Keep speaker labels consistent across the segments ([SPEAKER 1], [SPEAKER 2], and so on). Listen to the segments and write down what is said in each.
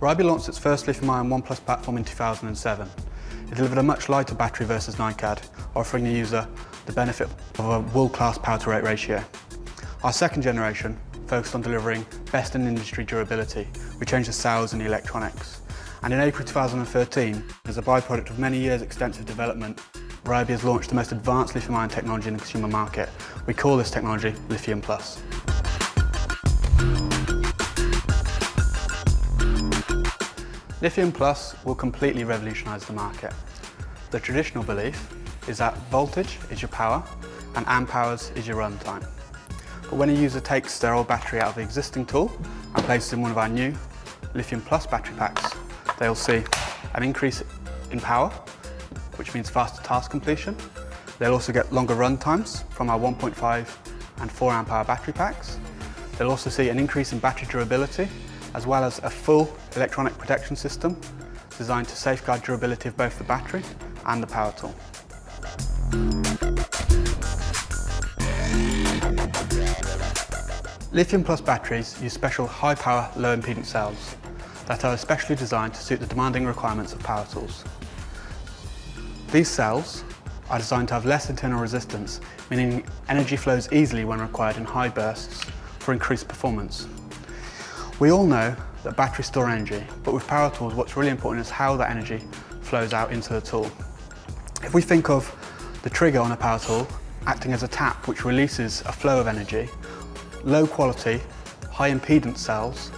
[SPEAKER 1] Ryobi launched its first lithium-ion OnePlus platform in 2007. It delivered a much lighter battery versus NiCad, offering the user the benefit of a world-class power-to-rate ratio. Our second generation focused on delivering best-in-industry durability. We changed the cells and the electronics. And in April 2013, as a byproduct of many years' extensive development, Ryobi has launched the most advanced lithium-ion technology in the consumer market. We call this technology Lithium Plus. Lithium Plus will completely revolutionise the market. The traditional belief is that voltage is your power and amp hours is your runtime. But when a user takes their old battery out of the existing tool and places it in one of our new Lithium Plus battery packs, they'll see an increase in power, which means faster task completion. They'll also get longer run times from our 1.5 and 4 amp hour battery packs. They'll also see an increase in battery durability, as well as a full electronic protection system designed to safeguard durability of both the battery and the power tool. Lithium Plus batteries use special high power, low impedance cells that are especially designed to suit the demanding requirements of power tools. These cells are designed to have less internal resistance, meaning energy flows easily when required in high bursts for increased performance. We all know that batteries store energy, but with power tools what's really important is how that energy flows out into the tool. If we think of the trigger on a power tool acting as a tap which releases a flow of energy, low quality, high impedance cells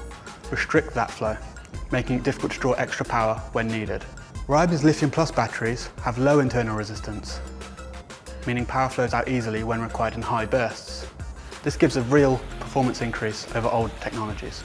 [SPEAKER 1] restrict that flow, making it difficult to draw extra power when needed. Ryobi's Lithium Plus batteries have low internal resistance, meaning power flows out easily when required in high bursts. This gives a real performance increase over old technologies.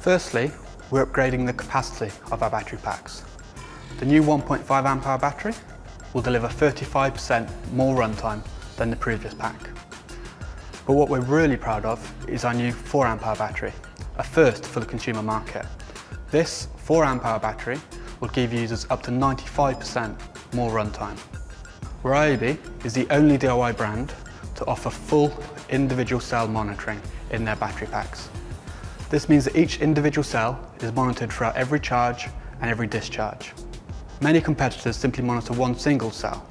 [SPEAKER 1] Firstly, we're upgrading the capacity of our battery packs. The new 1.5 amp hour battery will deliver 35% more runtime than the previous pack. But what we're really proud of is our new 4 amp hour battery, a first for the consumer market. This 4 amp hour battery will give users up to 95% more runtime. Ryobi is the only DIY brand to offer full individual cell monitoring in their battery packs. This means that each individual cell is monitored throughout every charge and every discharge. Many competitors simply monitor one single cell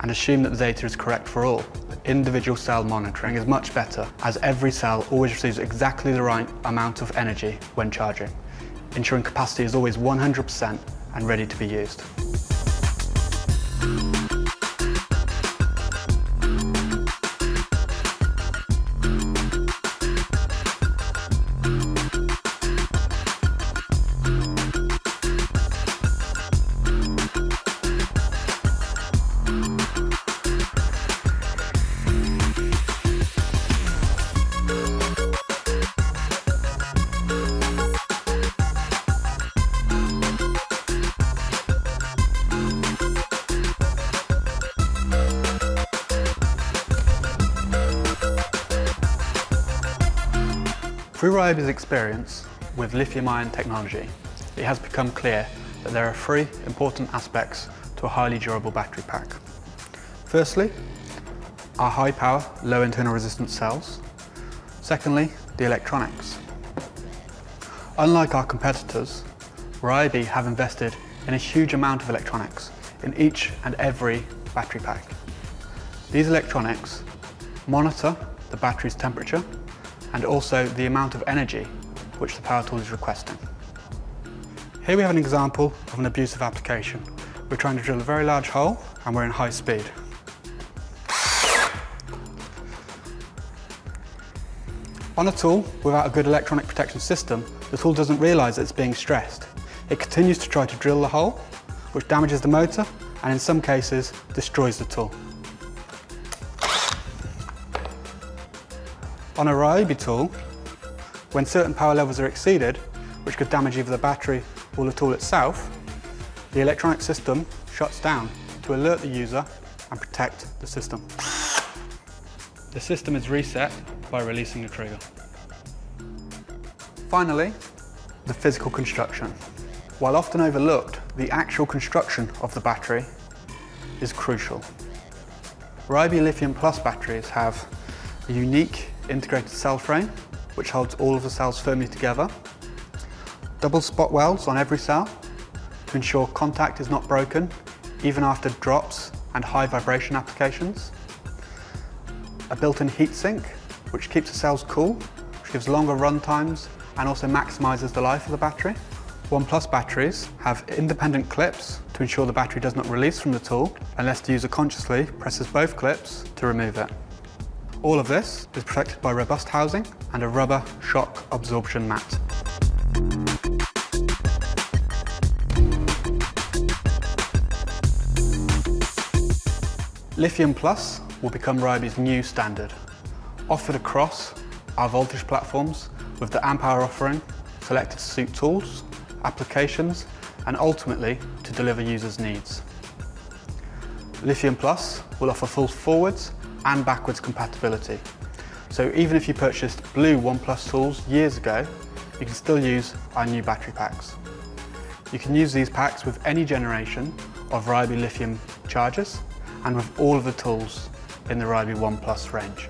[SPEAKER 1] and assume that the data is correct for all. Individual cell monitoring is much better as every cell always receives exactly the right amount of energy when charging, ensuring capacity is always 100% and ready to be used. Through Ryobi's experience with lithium-ion technology, it has become clear that there are three important aspects to a highly durable battery pack. Firstly, our high power, low internal resistance cells. Secondly, the electronics. Unlike our competitors, Ryobi have invested in a huge amount of electronics in each and every battery pack. These electronics monitor the battery's temperature and also the amount of energy which the power tool is requesting. Here we have an example of an abusive application. We're trying to drill a very large hole and we're in high speed. On a tool without a good electronic protection system, the tool doesn't realise it's being stressed. It continues to try to drill the hole, which damages the motor and in some cases destroys the tool. On a Ryobi tool, when certain power levels are exceeded, which could damage either the battery or the tool itself, the electronic system shuts down to alert the user and protect the system. The system is reset by releasing the trigger. Finally, the physical construction. While often overlooked, the actual construction of the battery is crucial. Ryobi Lithium Plus batteries have a unique integrated cell frame which holds all of the cells firmly together, double spot welds on every cell to ensure contact is not broken even after drops and high vibration applications, a built-in heatsink which keeps the cells cool, which gives longer run times and also maximises the life of the battery. OnePlus batteries have independent clips to ensure the battery does not release from the tool unless the user consciously presses both clips to remove it. All of this is protected by robust housing and a rubber shock absorption mat. Lithium Plus will become Ryobi's new standard, offered across our voltage platforms with the amp hour offering selected to suit tools, applications and ultimately to deliver users' needs. Lithium Plus will offer full forwards and backwards compatibility. So even if you purchased blue OnePlus tools years ago, you can still use our new battery packs. You can use these packs with any generation of Ryobi lithium chargers and with all of the tools in the Ryobi OnePlus range.